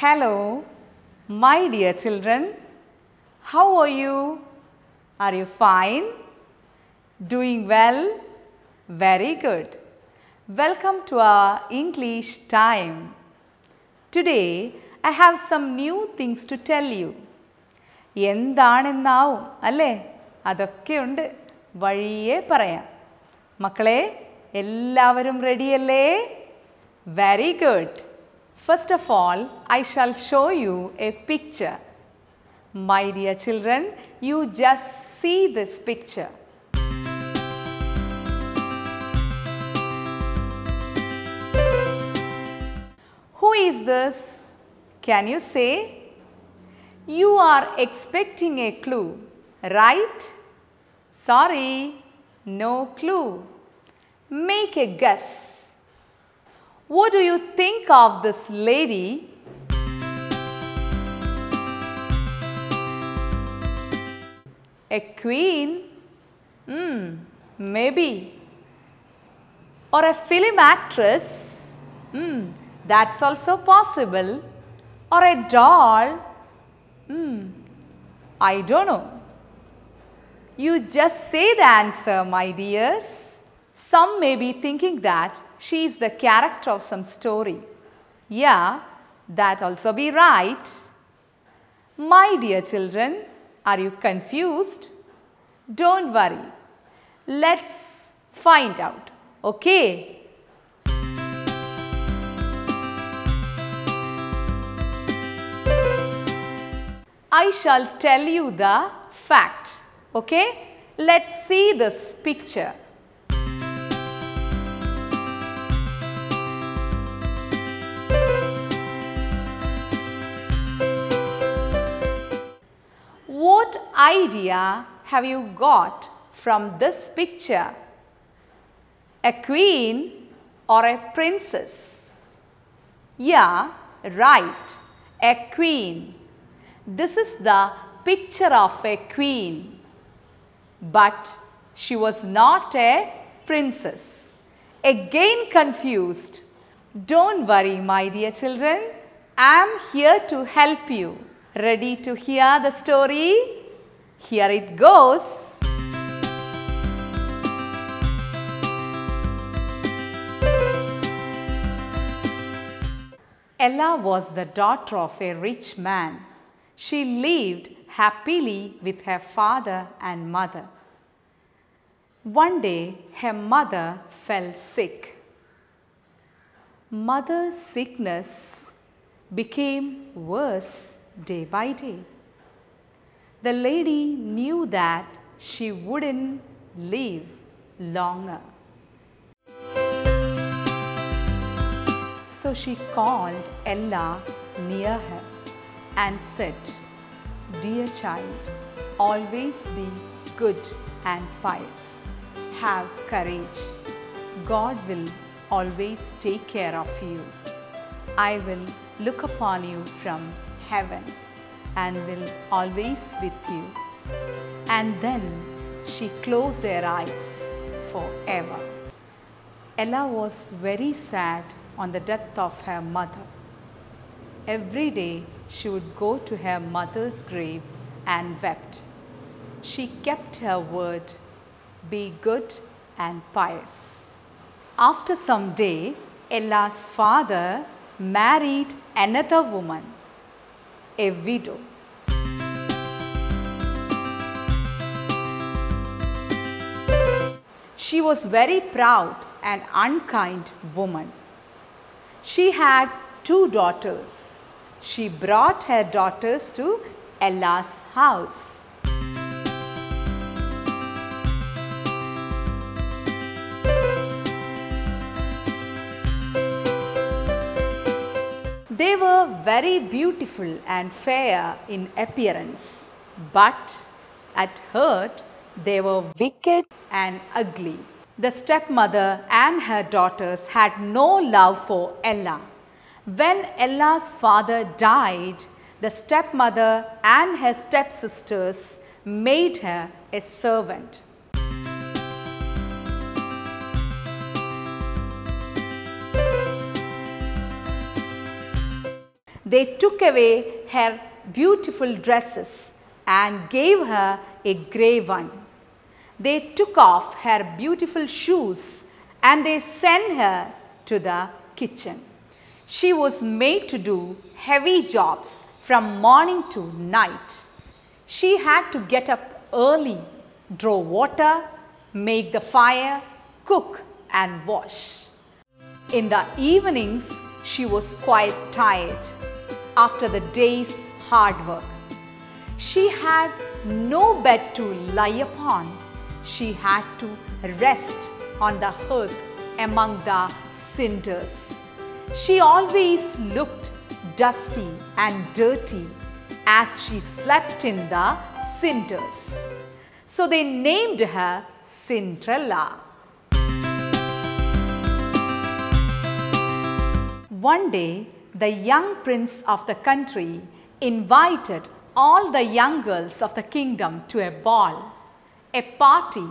Hello, my dear children. How are you? Are you fine? Doing well? Very good. Welcome to our English time. Today, I have some new things to tell you. എന്താണെന്നാവും അല്ലേ അതൊക്കെയുണ്ട് വഴിയേ പറയാം മക്കളെ എല്ലാവരും റെഡിയല്ലേ very good First of all, I shall show you a picture. My dear children, you just see this picture. Who is this? Can you say? You are expecting a clue, right? Sorry, no clue. Make a guess. What do you think of this lady? A queen? Hmm, maybe. Or a film actress? Hmm, that's also possible. Or a doll? Hmm, I don't know. You just say the answer, my dears. Some may be thinking that she is the character of some story. Yeah, that also be right. My dear children, are you confused? Don't worry. Let's find out. Okay? I shall tell you the fact. Okay? Let's see this picture. Idea have you got from this picture? A queen or a princess? Yeah, right, a queen. This is the picture of a queen. But she was not a princess. Again confused. Don't worry, my dear children. I am here to help you. Ready to hear the story? Here it goes. Ella was the daughter of a rich man. She lived happily with her father and mother. One day, her mother fell sick. Mother's sickness became worse day by day. The lady knew that she wouldn't live longer. So she called Ella near her and said, Dear child, always be good and pious. Have courage. God will always take care of you. I will look upon you from heaven and will always with you. And then she closed her eyes forever. Ella was very sad on the death of her mother. Every day she would go to her mother's grave and wept. She kept her word, be good and pious. After some day, Ella's father married another woman, a widow. She was very proud and unkind woman. She had two daughters. She brought her daughters to Ella's house. They were very beautiful and fair in appearance, but at heart they were wicked and ugly. The stepmother and her daughters had no love for Ella. When Ella's father died, the stepmother and her stepsisters made her a servant. They took away her beautiful dresses and gave her a grey one. They took off her beautiful shoes and they sent her to the kitchen. She was made to do heavy jobs from morning to night. She had to get up early, draw water, make the fire, cook and wash. In the evenings, she was quite tired after the day's hard work. She had no bed to lie upon. She had to rest on the hearth among the cinders. She always looked dusty and dirty as she slept in the cinders. So they named her Cinderella. One day, the young prince of the country invited all the young girls of the kingdom to a ball, a party.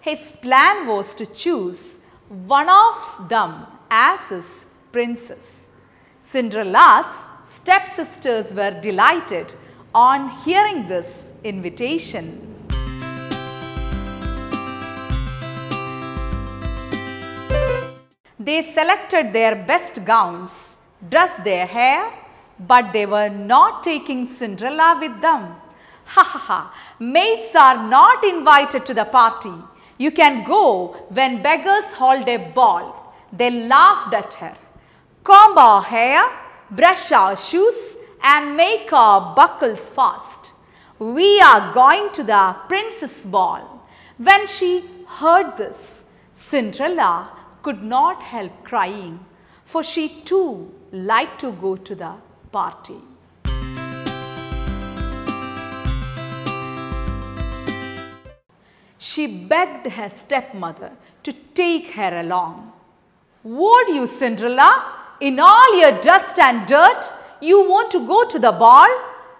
His plan was to choose one of them as his princess. Cinderella's stepsisters were delighted on hearing this invitation. They selected their best gowns, dressed their hair, but they were not taking Cinderella with them. Ha ha ha, maids are not invited to the party. You can go when beggars hold a ball. They laughed at her. Comb our hair, brush our shoes and make our buckles fast. We are going to the princess ball. When she heard this, Cinderella could not help crying, for she too liked to go to the party. She begged her stepmother to take her along. Would you, Cinderella, in all your dust and dirt, you want to go to the ball?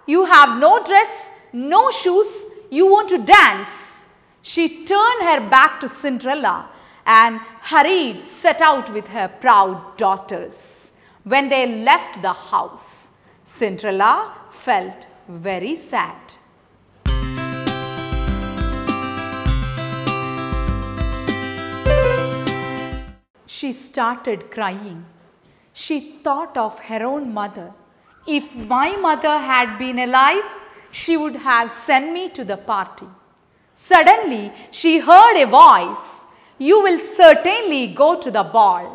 You have no dress, no shoes, you want to dance. She turned her back to Cinderella and hurried set out with her proud daughters. When they left the house, Cinderella felt very sad. She started crying. She thought of her own mother. If my mother had been alive, she would have sent me to the party. Suddenly, she heard a voice you will certainly go to the ball.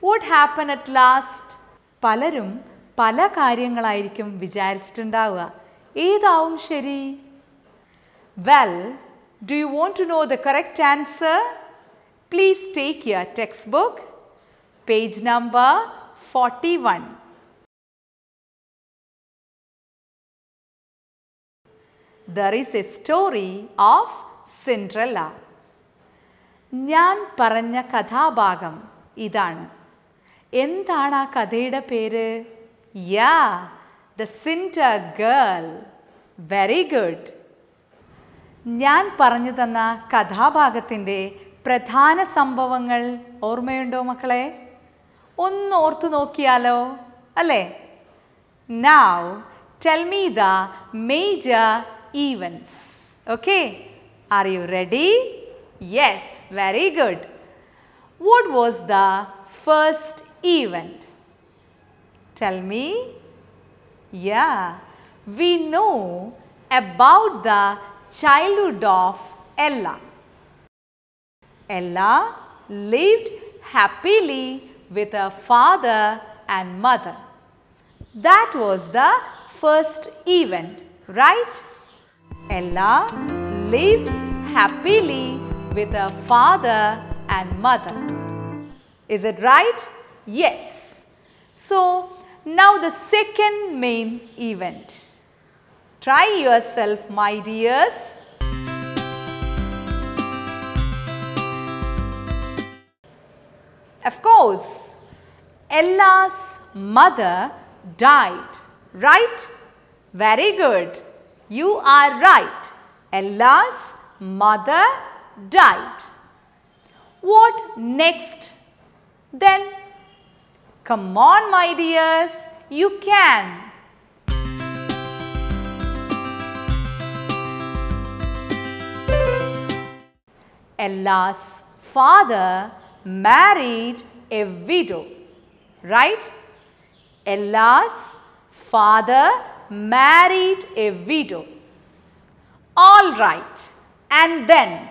What happened at last? പലരും പല കാര്യങ്ങളായിരിക്കും വിചാരിച്ചിട്ടുണ്ടാവുക ഏതാവും ശരി well do you want to know the correct answer please take your text book page number forty one there is A story of Cinderella ഞാൻ പറഞ്ഞ കഥാഭാഗം ഇതാണ് എന്താണ് ആ കഥയുടെ പേര് yeah the cinder girl very good ഞാൻ പറഞ്ഞു തന്ന കഥാഭാഗത്തിന്റെ പ്രധാന സംഭവങ്ങൾ ഓർമ്മയുണ്ടോ മക്കളെ? ഒന്ന് ഓർത്തു നോക്കിയാലോ അല്ലേ? Now tell me the major events okay are you ready yes very good what was the first event tell me ya we know about the childhood of Ella. Ella lived happily with her father and mother. That was the first event, right? Ella lived happily with her father and mother. Is it right? Yes. So, now the second main event. Try yourself, my dears. Of course, Ella's mother died, right? Very good. You are right. Ella's mother died. What next Then, come on my dears, you can. Ella's father married a widow, right? Ella's father married a widow. All right. And then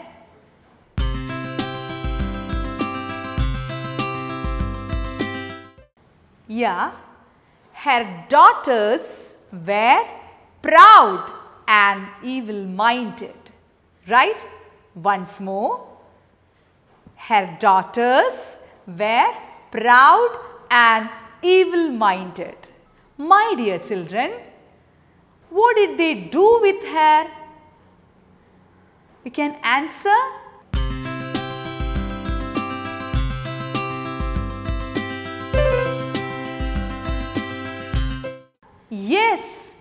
Yeah, her daughters were proud and evil minded. Right? Once more. Her daughters were proud and evil minded. My dear children, what did they do with her? You can answer. Yes,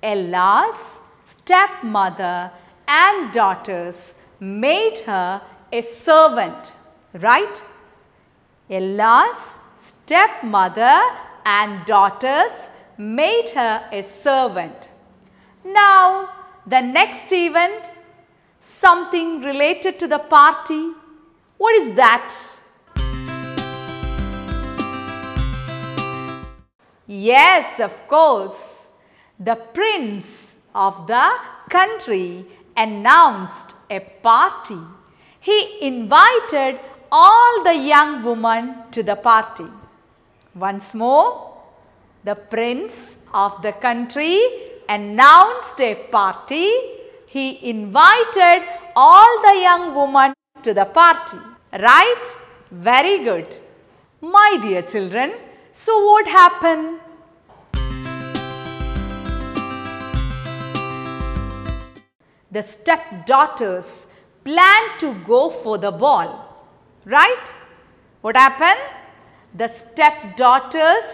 Ella's stepmother and daughters made her a servant, right? Ella's stepmother and daughters made her a servant. Now, the next event, something related to the party. What is that? Yes, of course. The prince of the country announced a party. He invited all the young women to the party. Once more, the prince of the country announced a party. He invited all the young women to the party. Right? Very good. My dear children, so what happened? The stepdaughters planned to go for the ball. Right? What happened? The stepdaughters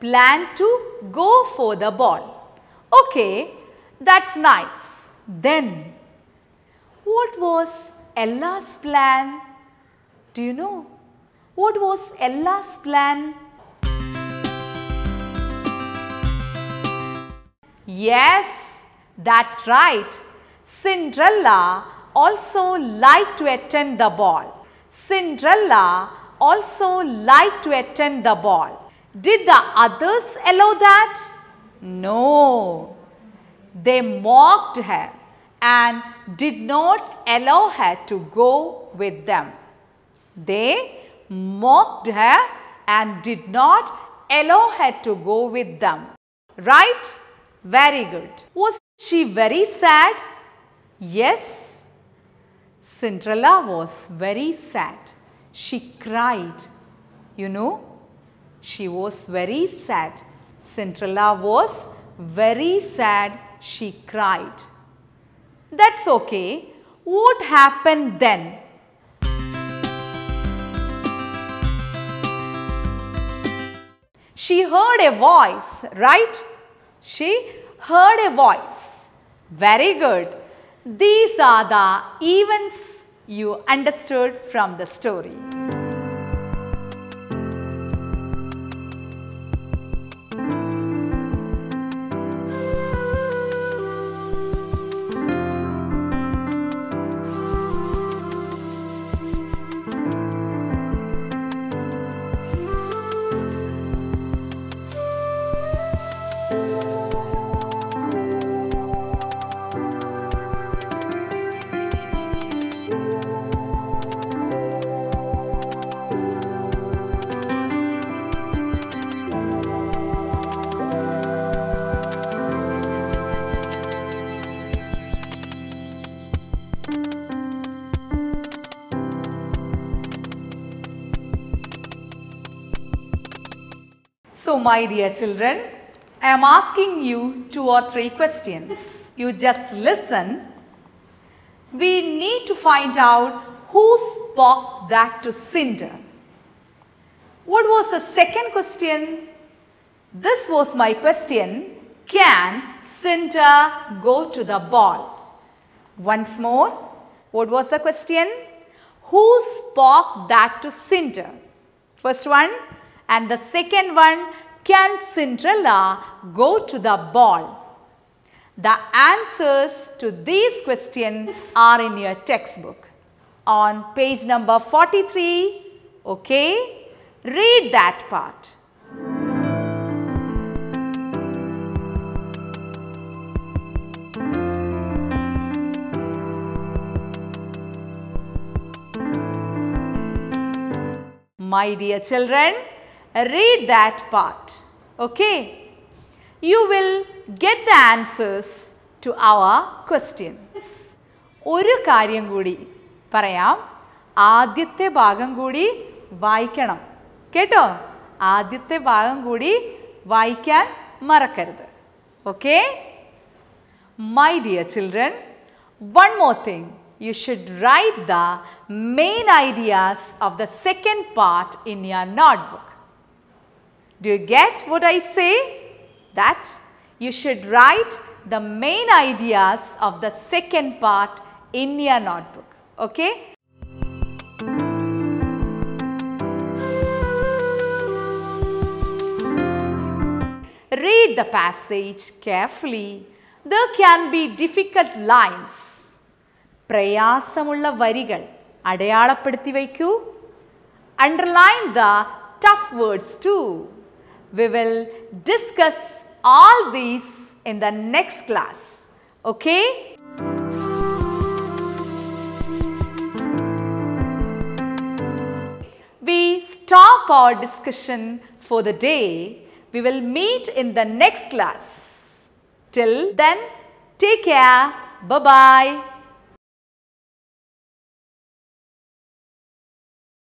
plan to go for the ball. Okay, that's nice. Then, what was Ella's plan? Do you know? What was Ella's plan? Yes, that's right. Cinderella also liked to attend the ball. Cinderella also liked to attend the ball. Did the others allow that? No. They mocked her and did not allow her to go with them. They mocked her and did not allow her to go with them. Right? Very good. Was she very sad? Yes. Cinderella was very sad. She cried. You know, she was very sad. Cinderella was very sad. She cried. That's okay. What happened then? She heard a voice, right? She heard a voice. Very good. These are the events you understood from the story. So, my dear children, I am asking you two or three questions. You just listen. We need to find out who spoke that to Cinder. What was the second question? This was my question. Can Cinder go to the ball? Once more, what was the question? Who spoke that to Cinder? First one. And the second one, can Cinderella go to the ball? The answers to these questions are in your textbook on page number 43. Okay, read that part. My dear children, read that part. Okay, you will get the answers to our questions. ഒരു കാര്യം കൂടി പറയാം ആദ്യത്തെ ഭാഗം കൂടി വായിക്കണം കേട്ടോ ആദ്യത്തെ ഭാഗം കൂടി വായിക്കാൻ മറക്കരുത് okay My dear children, one more thing. You should write the main ideas of the second part in your notebook. Do you get what I say? That you should write the main ideas of the second part in your notebook. Okay? Read the passage carefully. There can be difficult lines. പ്രയാസമുള്ള വരികൾ അടയാളപ്പെടുത്തി വയ്ക്കൂ underline the tough words to We will discuss all these in the next class. Okay? we stop our discussion for the day. We will meet in the next class. Till then, take care. Bye-bye.